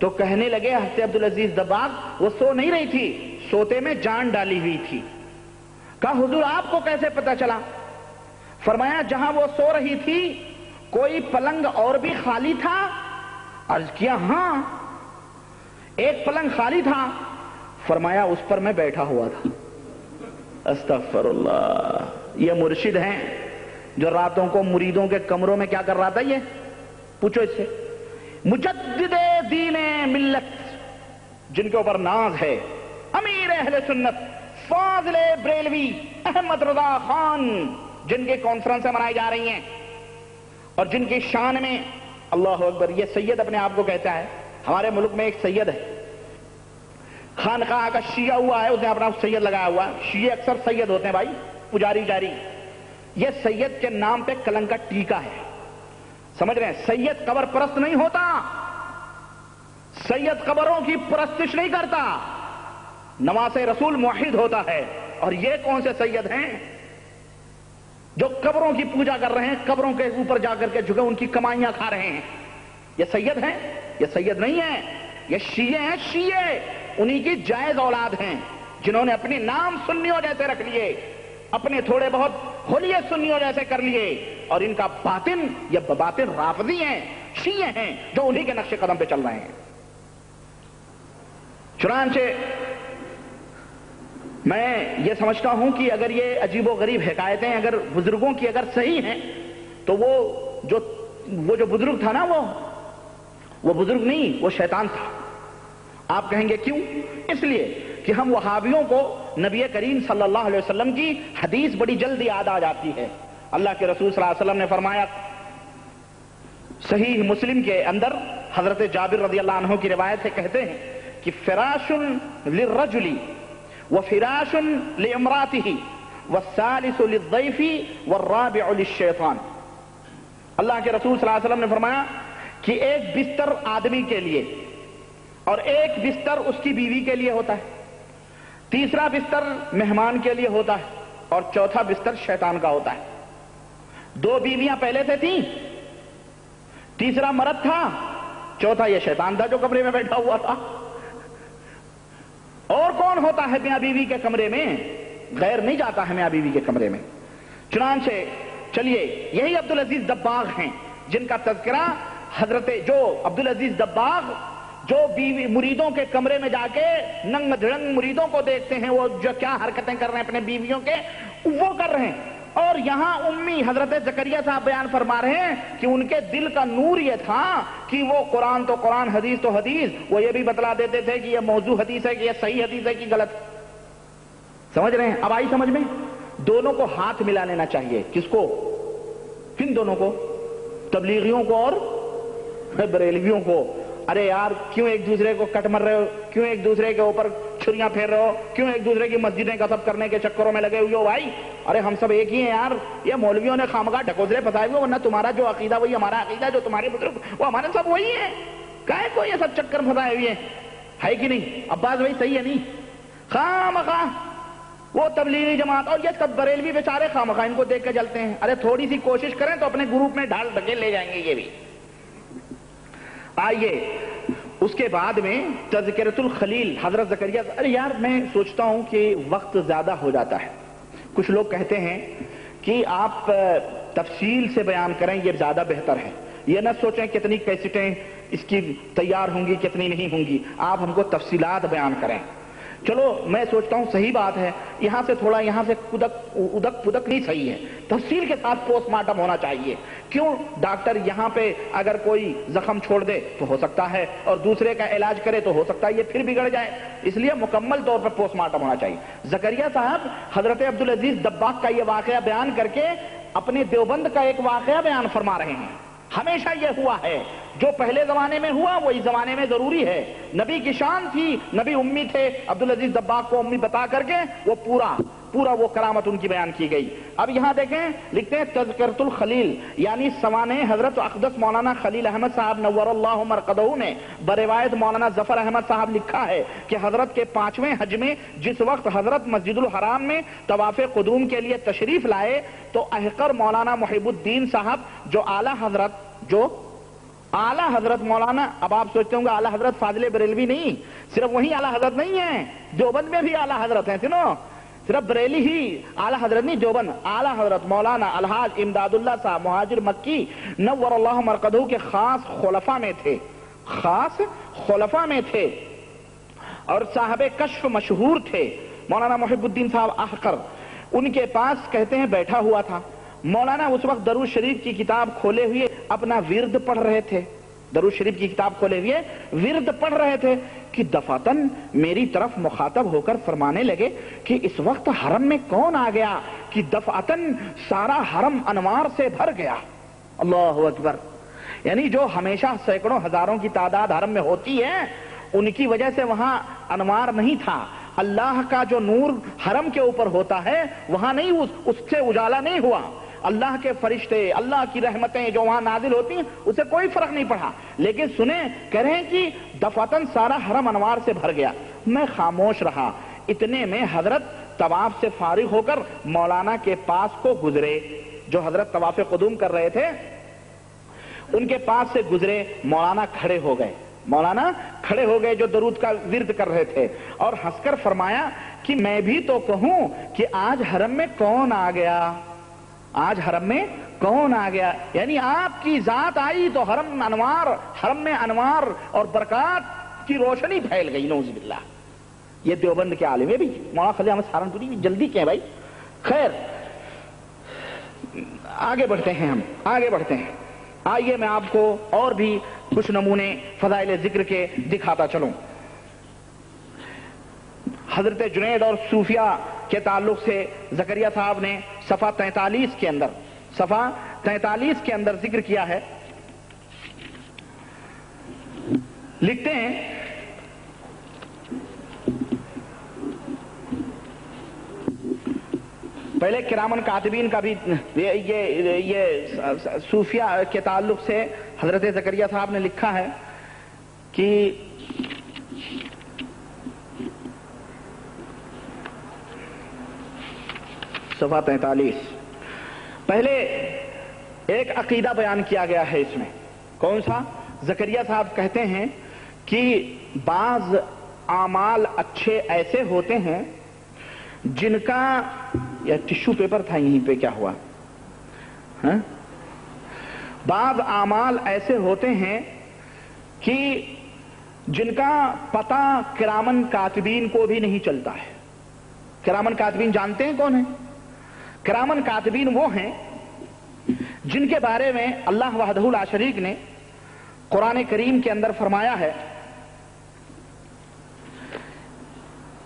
तो कहने लगे हफ़्ते अब्दुल अज़ीज़ दबाग, वो सो नहीं रही थी, सोते में जान डाली हुई थी। कहा, हुजूर, आपको कैसे पता चला? फरमाया, जहाँ वो सो रही थी, कोई पलंग और भी खाली था? अर्ज़ किया, हाँ, एक पलंग खाली था। फरमाया, उस पर मैं बैठा हुआ था। अस्तफरुल्लाह ये मुर्शिद हैं, जो रातों को मुरीदों के कमरों में क्या कर रहा था ये? पूछो इससे। मुजद्दिद दीन मिल्लत, जिनके ऊपर नाज है। अमीर अहले सुन्नत, फाजले ब्रेलवी, अहमद रजा खान, जिनकी कॉन्फ्रेंसें मनाई जा रही हैं। और जिनकी शान में अल्लाह अकबर, ये सैयद अपने आप को कहता है, हमारे मुल्क में एक सैयद है। खान खानका का शिया हुआ है, उसने अपना सैयद लगाया हुआ शिये अक्सर सैयद होते हैं भाई, पुजारी जारी। ये सैयद के नाम पे कलंक का टीका है। समझ रहे हैं? सैयद कबर परस्त नहीं होता सैयद कबरों की परस्तिश नहीं करता। नवाज़ रसूल मुहिद होता है। और ये कौन से सैयद हैं? जो कब्रों की पूजा कर रहे हैं, कब्रों के ऊपर जाकर के झुके उनकी कमाइयाँ खा रहे हैं। ये सैयद हैं? ये सैयद नहीं है। ये शीए हैं, शीए। उन्हीं की जायज़ औलाद हैं, जिन्होंने अपने नाम सुन्नियों जैसे रख लिए, अपने थोड़े बहुत होलिए सुन्नियों जैसे कर लिए, और इनका बातिन, या बातिन राफजी हैं, शीए हैं, जो उन्हीं के नक्शे कदम पे चल रहे हैं। चुनाचे, मैं ये समझता हूँ कि अगर ये अजीबो गरीब हकायतें अगर बुज़ुर्गों की अगर सही हैं तो वो जो वो जो बुज़ुर्ग था ना वो वो बुज़ुर्ग नहीं, वो शैतान था। आप कहेंगे क्यों? इसलिए कि हम वहाबियों को नबी करीम सल्लल्लाहु अलैहि वसल्लम की हदीस बड़ी जल्द याद आ जाती है। अल्लाह के रसूल सल्लल्लाहु अलैहि वसल्लम ने फरमाया सही मुस्लिम के अंदर हज़रत जाबिर रज़ी अल्लाह की रिवायत से कहते हैं कि फिराशुन लिरजुली व फिराशुन लिमराती व सालिसुलफ़ी व राबिशैतान अल्लाह के रसूल वसल्लम ने फरमाया कि एक बिस्तर आदमी के लिए और एक बिस्तर उसकी बीवी के लिए होता है। तीसरा बिस्तर मेहमान के लिए होता है और चौथा बिस्तर शैतान का होता है। दो बीवियाँ पहले से थी, तीसरा मरद था, चौथा यह शैतान था जो कमरे में बैठा हुआ था। और कौन होता है मियाँ बीवी के कमरे में? गैर नहीं जाता है मियाँ बीवी के कमरे में। चुनान से चलिए, यही अब्दुल अज़ीज़ दब्बाग हैं, जिनका तस्करा हज़रत, जो अब्दुल अज़ीज़ दब्बाग, जो बीवी मुरीदों के कमरे में जाके नंग धड़ंग मुरीदों को देखते हैं, वो जो क्या हरकतें कर रहे हैं अपने बीवियों के, वो कर रहे हैं। और यहाँ उम्मी हज़रत जकरिया साहब बयान फरमा रहे हैं कि उनके दिल का नूर ये था कि वो कुरान तो कुरान, हदीस तो हदीस, वो ये भी बतला देते थे कि ये मौजू हदीस है कि ये सही हदीस है कि गलत। समझ रहे हैं? अब आई समझ में? दोनों को हाथ मिला लेना चाहिए। किसको? किन दोनों को? तबलीगियों को और बरेलवियों को। अरे यार, क्यों एक दूसरे को कट मर रहे हो? क्यों एक दूसरे के ऊपर छुरियाँ फेर रहे हो? क्यों एक दूसरे की मस्जिदें कसब करने के चक्करों में लगे हुए हो भाई? अरे हम सब एक ही हैं यार। ये मौलवियों ने खामगा ढकोसरे फंसाए हुए, वरना तुम्हारा जो अकीदा वही हमारा अकीदा जो तुम्हारे बुज़ुर्ग, वो हमारे सब वही है। कहे को ये सब चक्कर फंसाए हुए है? कि नहीं? अब्बास भाई, सही है नहीं? खाम खा वो तबलीगी जमात, और ये सब बरेलवी बेचारे खाम खा इनको देख के चलते हैं। अरे थोड़ी सी कोशिश करें तो अपने ग्रुप में ढाल ढके ले जाएँगे ये भी। आइए उसके बाद में तजकरतुल खलील, हज़रत जकरिया, अरे यार मैं सोचता हूँ कि वक्त ज़्यादा हो जाता है। कुछ लोग कहते हैं कि आप तफसील से बयान करें यह ज़्यादा बेहतर है। यह ना सोचें कितनी कैसेटें इसकी तैयार होंगी, कितनी नहीं होंगी। आप हमको तफसीलात बयान करें। चलो, मैं सोचता हूँ सही बात है। यहाँ से थोड़ा, यहाँ से कुदक उदक, पुदक नहीं सही है। तफसील के साथ पोस्टमार्टम होना चाहिए। क्यों? डॉक्टर यहाँ पे अगर कोई जख्म छोड़ दे तो हो सकता है, और दूसरे का इलाज करे तो हो सकता है ये फिर बिगड़ जाए। इसलिए मुकम्मल तौर पर पोस्टमार्टम होना चाहिए। जकरिया साहब, हज़रत अब्दुल अज़ीज़ दब्बाक का यह वाकया बयान करके अपने देवबंद का एक वाकया बयान फरमा रहे हैं। हमेशा यह हुआ है। जो पहले जमाने में हुआ, वो इस जमाने में ज़रूरी है। नबी की शान थी, नबी उम्मी थे। अब्दुल अज़ीज़ दब्बाक को उम्मी बता करके वो पूरा। पूरा वो करामत उनकी बयान की गई। अब यहाँ देखें, लिखते हैं तजकरतुल खलील, यानी सवाने हज़रत अकदस मौलाना खलील अहमद साहब नवर ने बरवायत मौलाना ज़फ़र अहमद साहब लिखा है कि हज़रत के पाँचवें हज में जिस वक्त हज़रत मस्जिदुल हराम में तवाफ कदूम के लिए तशरीफ़ लाए तो अहकर मौलाना मुहिबुद्दीन साहब, जो आला हज़रत, जो आला हज़रत मौलाना, अब आप सोचते होंगे आला हज़रत फाजिल बरेलवी नहीं, सिर्फ़ वही आला हज़रत नहीं है, देवबंद में भी आला हज़रत है, सुनो। सिर्फ़ बरेली ही, आला हज़रत नहीं देवबंद आला हज़रत मौलाना अलहाज इमदादुल्ला साहब, मुहाजिर मक्की नवर मरकदू के खास खुलफा में थे। खास खुलफा में थे। और साहब कश्फ मशहूर थे। मौलाना मोहिबुद्दीन साहब आहकर उनके पास कहते हैं, बैठा हुआ था। मौलाना उस वक्त दरूज शरीफ की किताब खोले हुए अपना विरद पढ़ रहे थे। दरूज शरीफ की किताब खोले हुए विरद पढ़ रहे थे कि दफातन मेरी तरफ़ मुखातब होकर फरमाने लगे कि इस वक्त हरम में कौन आ गया कि दफातन सारा हरम अनवार से भर गया। अल्लाह अकबर। यानी जो हमेशा सैकड़ों हज़ारों की तादाद हरम में होती है उनकी वजह से वहाँ अनवार नहीं था। अल्लाह का जो नूर हरम के ऊपर होता है वहाँ नहीं उस, उससे उजाला नहीं हुआ। अल्लाह के फरिश्ते, अल्लाह की रहमतें जो वहाँ नाजिल होती हैं, उसे कोई फ़र्क नहीं पड़ा। लेकिन सुने, कह रहे हैं कि दफातन सारा हरम अनवार से भर गया। मैं खामोश रहा। इतने में हज़रत तवाफ से फारिग होकर मौलाना के पास को गुजरे, जो हज़रत तवाफ कदूम कर रहे थे, उनके पास से गुजरे, मौलाना खड़े हो गए। मौलाना खड़े हो गए जो दरूद का विरद कर रहे थे। और हंसकर फरमाया कि मैं भी तो कहूँ कि आज हरम में कौन आ गया? आज हरम में कौन आ गया? यानी आपकी जात आई तो हरम अनवार, हरम में अनवार और बरकत की रोशनी फैल गई नौजबिल्ला ये देवबंद के आलिम भी मौला खली सहारनपुरी जल्दी क्या भाई। खैर, आगे बढ़ते हैं हम, आगे बढ़ते हैं। आइए मैं आपको और भी कुछ नमूने फजाइल ज़िक्र के दिखाता चलूँ। हज़रत जुनेद और सूफिया के ताल्लुक से जकरिया साहब ने सफ़ा तैतालीस के अंदर सफ़ा तैतालीस के अंदर ज़िक्र किया है। लिखते हैं पहले किरामन कातबीन का भी ये ये, ये सूफिया के ताल्लुक से हज़रत जकरिया साहब ने लिखा है कि सफ़ा तैतालीस पहले एक अकीदा बयान किया गया है इसमें। कौन सा? जकरिया साहब कहते हैं कि बाज आमाल अच्छे ऐसे होते हैं जिनका, या टिश्यू पेपर था यहीं पे क्या हुआ? है? बाज आमाल ऐसे होते हैं कि जिनका पता किरामन कातबीन को भी नहीं चलता है। किरामन कातबीन जानते हैं कौन है? करामन कातबीन वो हैं जिनके बारे में अल्लाह वहदहुल शरीक ने कुरान करीम के अंदर फरमाया है।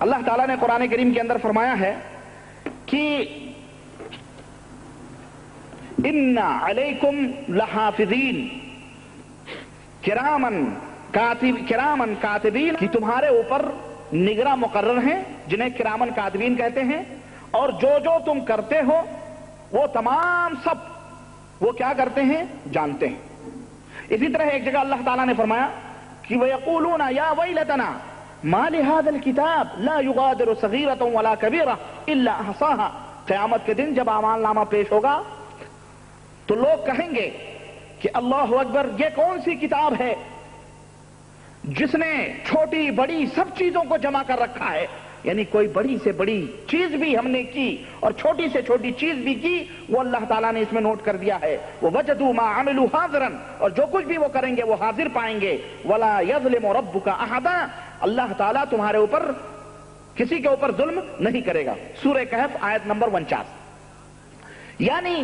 अल्लाह ताला ने कुरान करीम के अंदर फरमाया है कि इन्ना अलैकुम लहाफिदीन किरामन कातिब, किरामन कातिबीन कि तुम्हारे ऊपर निगरा मुकर्र हैं, जिन्हें किरामन कातबीन कहते हैं। और जो जो तुम करते हो, वो तमाम सब, वो क्या करते हैं? जानते हैं। इसी तरह एक जगह अल्लाह ताला ने फरमाया कि वह यकूलूना या वही माल हादल किताब, ला युगादिर सगीरत वला कबीरा, इल्ला हसाहा कयामत के दिन जब आमान नामा पेश होगा तो लोग कहेंगे कि अल्लाह अकबर, ये कौन सी किताब है जिसने छोटी बड़ी सब चीज़ों को जमा कर रखा है? यानी कोई बड़ी से बड़ी चीज़ भी हमने की और छोटी से छोटी चीज़ भी की, वो अल्लाह ताला ने इसमें नोट कर दिया है। वो वजदू मा अमिलू हाजरन, और जो कुछ भी वो करेंगे, वो हाजिर पाएँगे। वला यजलिम रब्बु अहदा, अल्लाह ताला तुम्हारे ऊपर, किसी के ऊपर जुल्म नहीं करेगा। सूर्य कहफ, आयत नंबर उनचास। यानी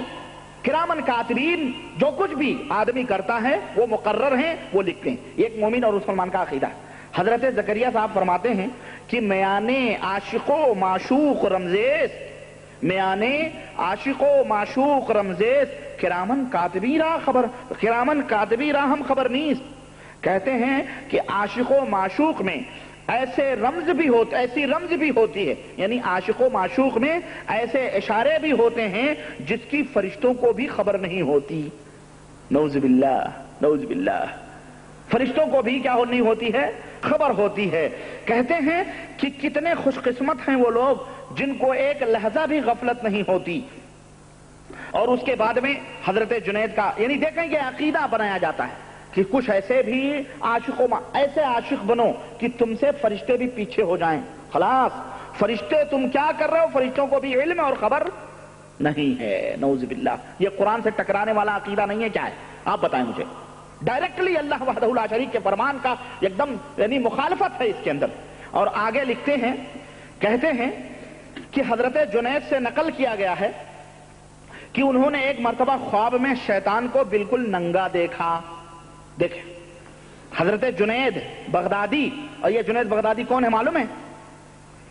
किरामन कातरीन, जो कुछ भी आदमी करता है, वो मुकर्र है, वो लिखते हैं। एक मोमिन और मुसलमान का अकीदा है। हज़रत जकरिया साहब फरमाते हैं कि मयाने आशिको माशूक रमजेस, मयाने आशिको माशूक रमजेस, किरामन कातबीरा खबर, किरामन कातबीरा हम खबर नहीं कहते हैं कि आशिको माशूक में ऐसे रमज भी होते, ऐसी रमज भी होती है। यानी आशिको माशूक में ऐसे इशारे भी होते हैं जिसकी फरिश्तों को भी खबर नहीं होती। नौजबिल्ला नौजबिल्ला फरिश्तों को भी क्या नहीं होती है? खबर होती है। कहते हैं कि कितने खुशकिस्मत हैं वो लोग जिनको एक लहजा भी गफलत नहीं होती। और उसके बाद में हज़रत जुनेद का, यानी देखें कि अकीदा बनाया जाता है कि कुछ ऐसे भी आशिकों ऐसे आशिक बनो कि तुमसे फरिश्ते भी पीछे हो जाएँ। खलास, फरिश्ते तुम क्या कर रहे हो? फरिश्तों को भी इल्म और खबर नहीं है। नौजबिल्ला ये कुरान से टकराने वाला अकीदा नहीं है क्या है? आप बताएँ मुझे। डायरेक्टली अल्लाह वहदहुल्ला शरीक के फरमान का एकदम यानी मुखालफत है इसके अंदर और आगे लिखते हैं कहते हैं कि हज़रत जुनैद से नकल किया गया है कि उन्होंने एक मरतबा ख्वाब में शैतान को बिल्कुल नंगा देखा देखे हज़रत जुनैद बगदादी और ये जुनैद बगदादी कौन है मालूम है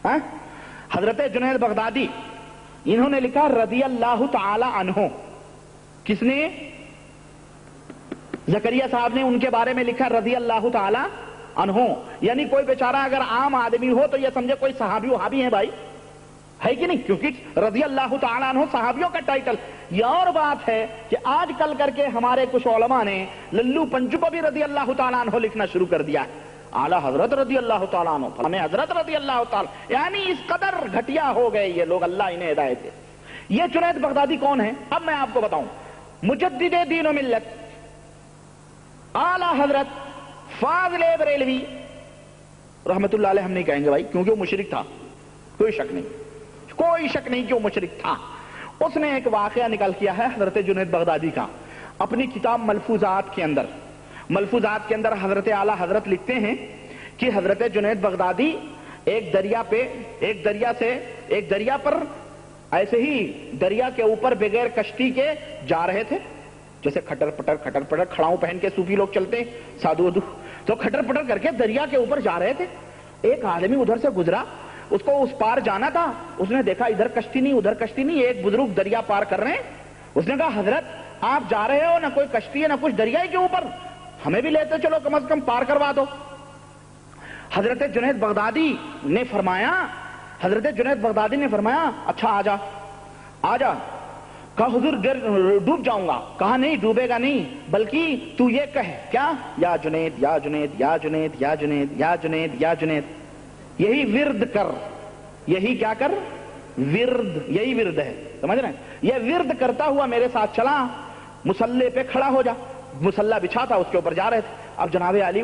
हा? हज़रत जुनैद बगदादी इन्होंने लिखा रदी अल्लाह तला अनहो किसने जकरिया साहब ने उनके बारे में लिखा रज़ी अल्लाह तला यानी कोई बेचारा अगर आम आदमी हो तो यह समझे कोई सहाबी वहाबी है भाई। है कि नहीं? क्योंकि रज़ी अल्लाह तला सहाबियों का टाइटल यह और बात है कि आज कल करके हमारे कुछ ओलमा ने लल्लू पंजू को भी रज़ी अल्लाह तला लिखना शुरू कर दिया आला हज़रत रदी अल्लाह तला हमें हज़रत रदी अल्लाह यानी इस कदर घटिया हो गए ये लोग, अल्लाह इन्हें हिदायत ये जुनैद बगदादी कौन है? अब मैं आपको बताऊँ। मुजद्दिद दीन मिल्लत आला हज़रत फाजल बरेलवी रहमतुल्लाह हम नहीं कहेंगे भाई, क्योंकि वो मुशरक था। कोई शक नहीं। कोई शक नहीं कि वो मुशरक था। उसने एक वाकया निकल किया है हज़रत जुनेद बगदादी का, अपनी किताब मलफूजात के अंदर। मलफूजात के अंदर हज़रत आला हज़रत लिखते हैं कि हज़रत जुनेद बगदादी एक दरिया पे, एक दरिया से, एक दरिया पर, ऐसे ही दरिया के ऊपर बगैर कश्ती के जा रहे थे। जैसे खटर पटर खटर पटर, खड़ाऊ पहन के सूफी लोग चलते, साधु वधु। तो खटर पटर करके दरिया के ऊपर जा रहे थे। एक आदमी उधर से गुजरा, उसको उस पार जाना था। उसने देखा, इधर कश्ती नहीं, उधर कश्ती नहीं, एक बुज़ुर्ग दरिया पार कर रहे हैं। उसने कहा, हज़रत, आप जा रहे हो, ना कोई कश्ती है, ना कुछ दरिया के ऊपर। हमें भी लेते चलो, कम से कम पार करवा दो। हज़रत जुनेद बगदादी ने फरमाया, हज़रत जुनेद बगदादी ने फरमाया अच्छा आजा आजा कहा, हुजूर, गिर, डूब जाऊँगा। कहा, नहीं, डूबेगा नहीं, बल्कि तू ये कह। क्या? या जुनेद या जुनेद या जुनेद या जुनेद या जुनेद या जुनेद। यही विरद कर। यही क्या कर? विरद। यही विरद है। समझ रहे यह विरद करता हुआ मेरे साथ चला। मुसल्ले पे खड़ा हो जा। मुसल्ला बिछा था, उसके ऊपर जा रहे थे। अब जनाबे अली